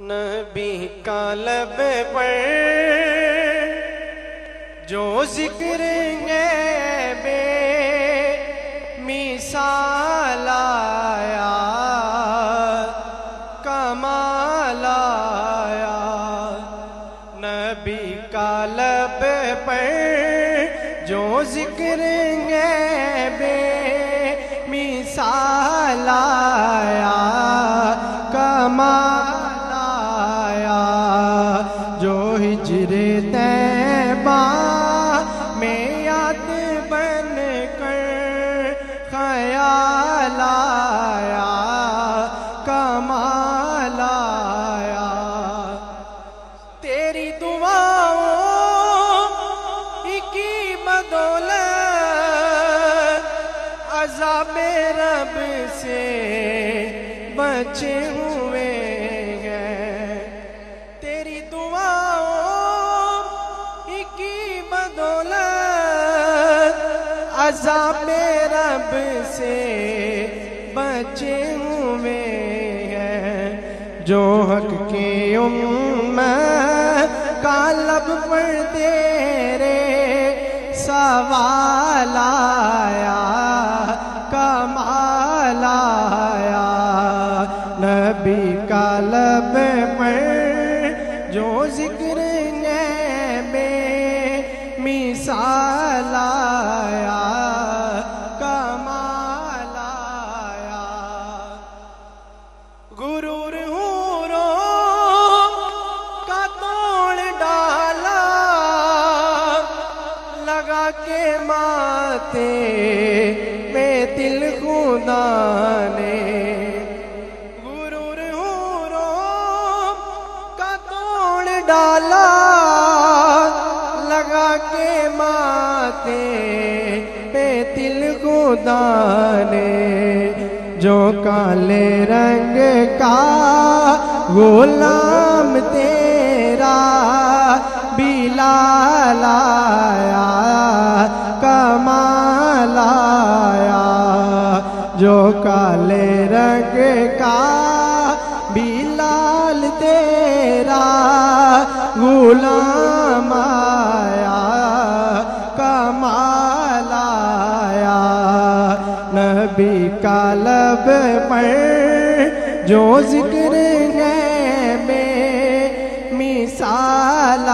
नबी का लब पर जो ज़िक्र बे मिसाल आया, कमाल आया। नबी का लब पर जो ज़िक्र बे मिसाल ख्याल आया कमाल आया तेरी दुआओं की बदौलत अजाब रब से बचे हैं अजाब रब से बचे हुए हैं। जो हक के का लब पर तेरे सवाल आया, कमाल आया। नबी का लब पर जो ज़िक्र माते में दिल खुदा ने गुरूर हूरो का तोड़ डाला, लगा के माते पे दिल खुदा ने जो काले रंग का गुलाम तेरा जो काले रंग का, बिलाल तेरा, गुलाम आया, कमाल आया। नबी का लब पर जो ज़िक्र है में मिसाल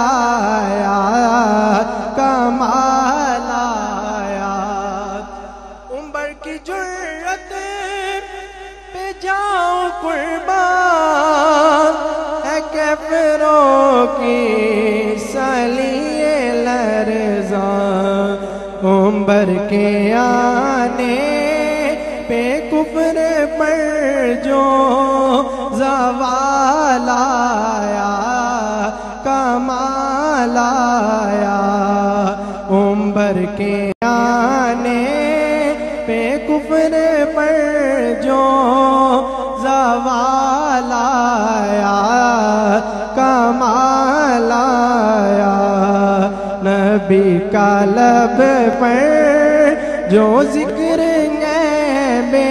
सलिए लरजा उम्र के आने पे कुफर पर जो जवाल आया कमाल आया उम्र के नबी का लब पर जो ज़िक्र बे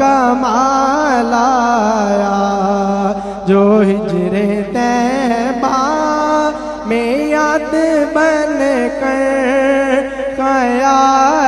कमाल आया। जो हिजरे तैबा में याद बन कर ख्याल